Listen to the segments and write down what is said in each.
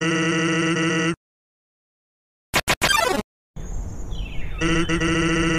Beep, beep, beep.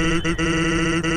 Hey, hey, hey, hey.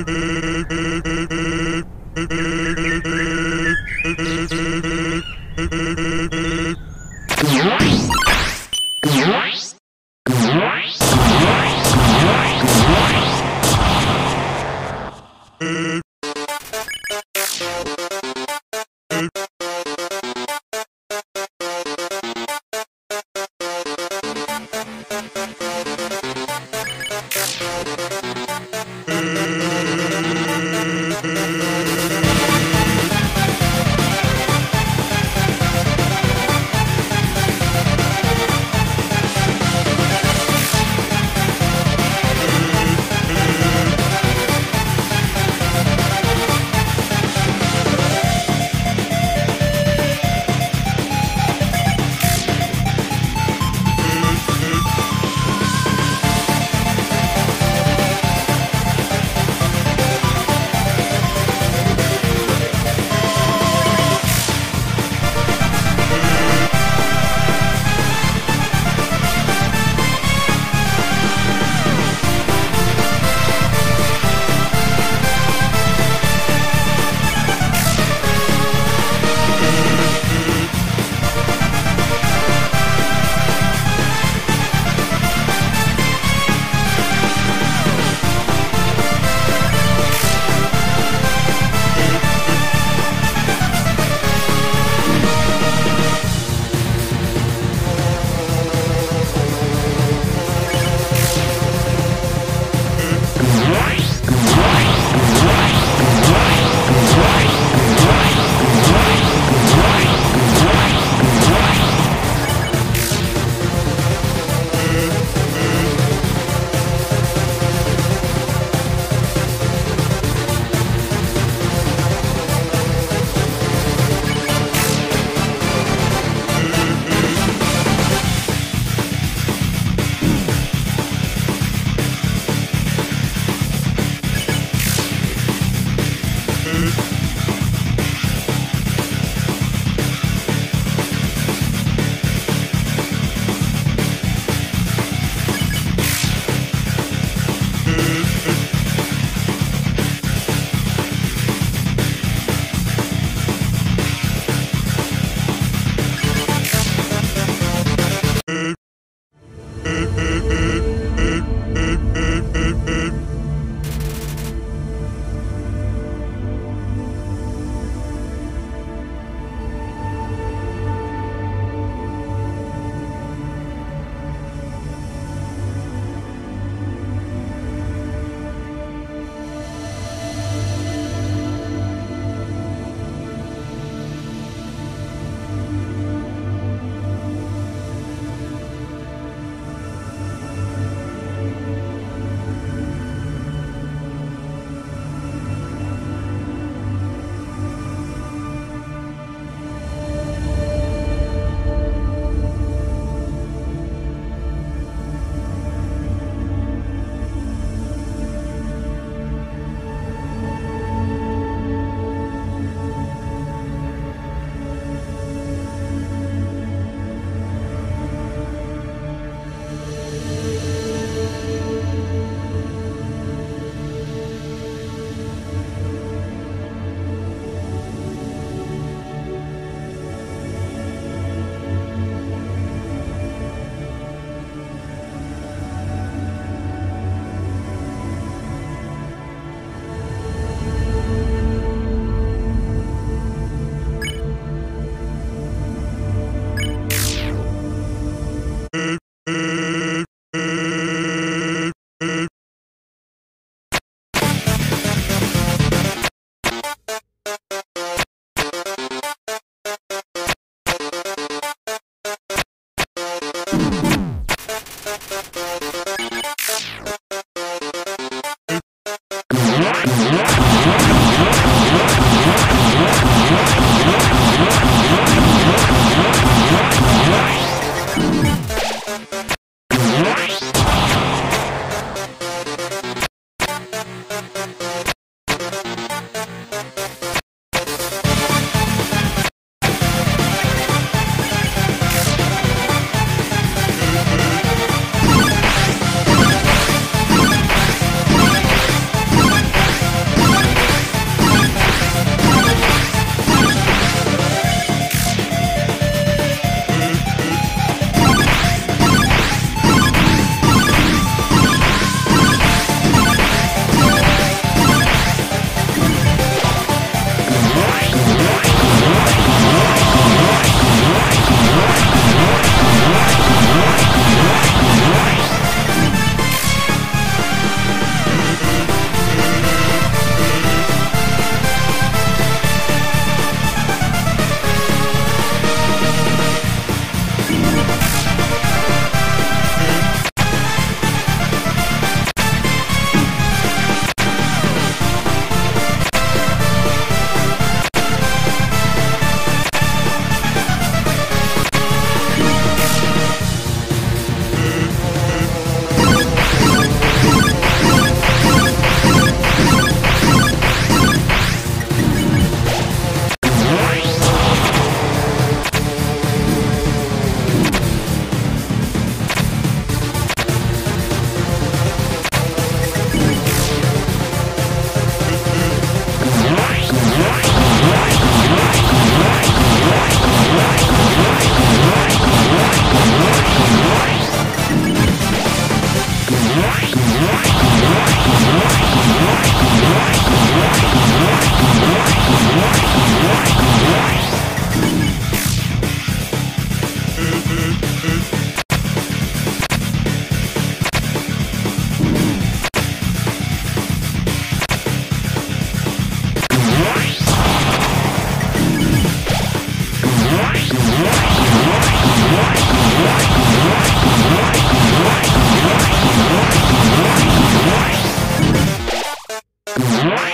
Peace.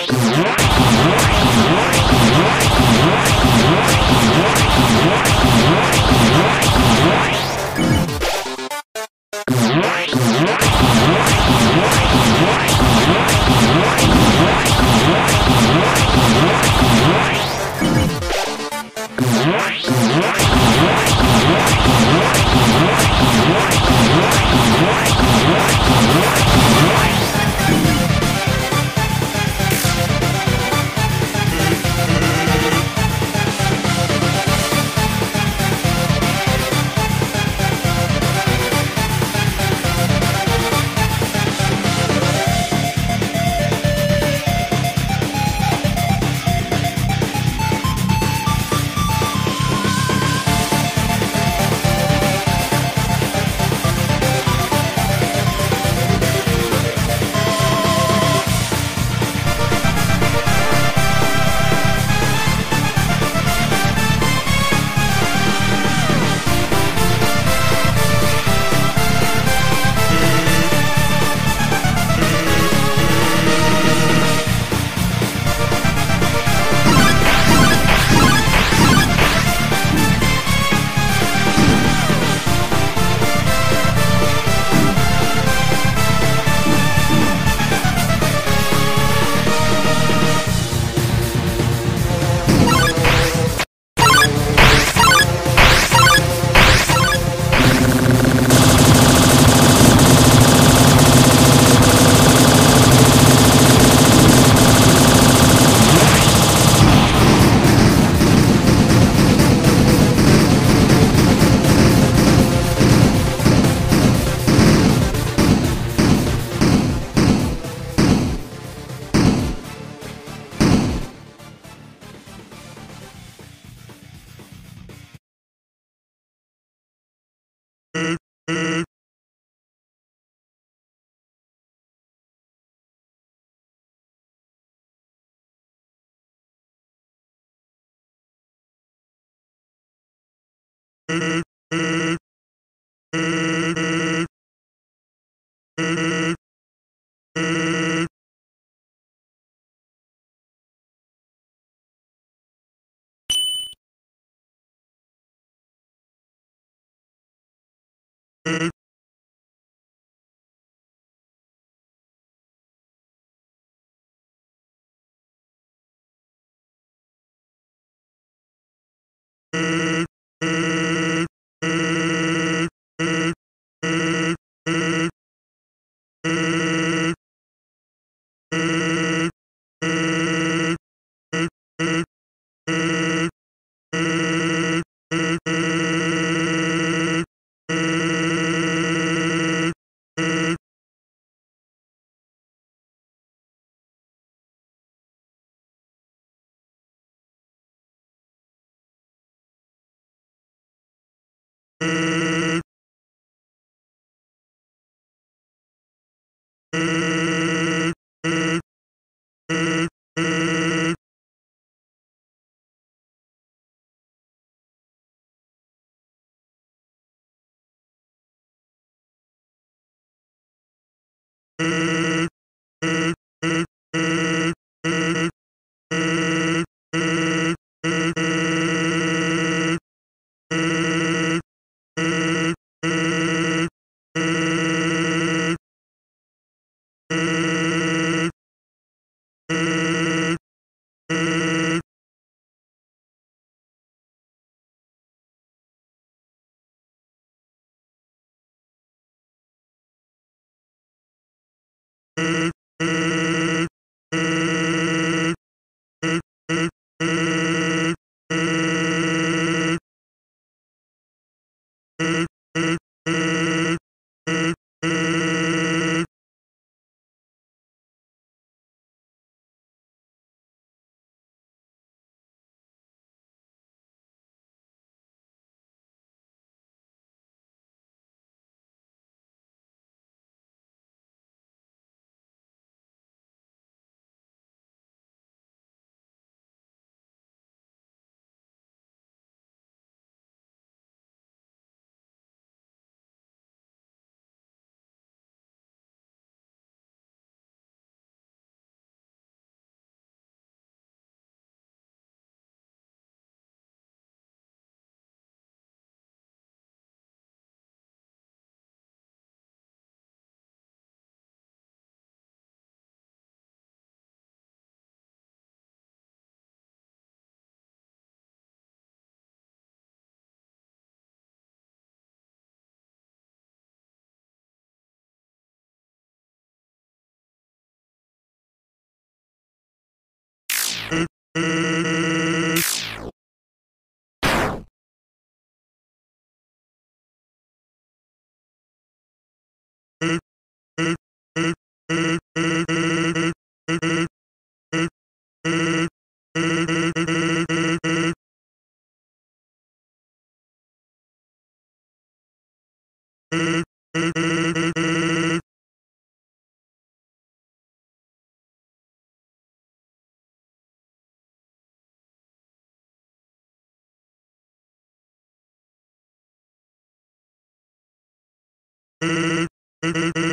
Uh... mhm Hey, hey, hey, hey.